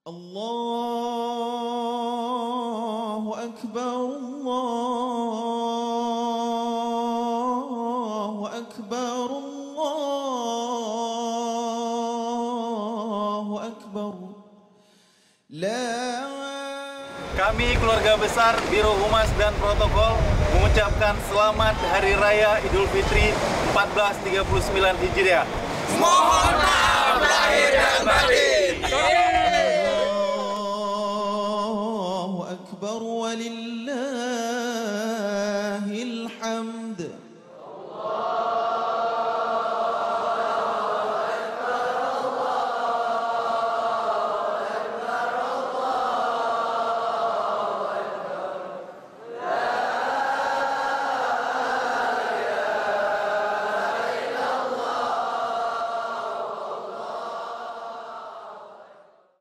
Allah akbar Allahu akbar Allahu akbar kami keluarga besar Biro Humas dan Protokol mengucapkan selamat Hari Raya Idul Fitri 1439 Hijriah. Mohon maaf lahir dan أكبر ولله الحمد. الله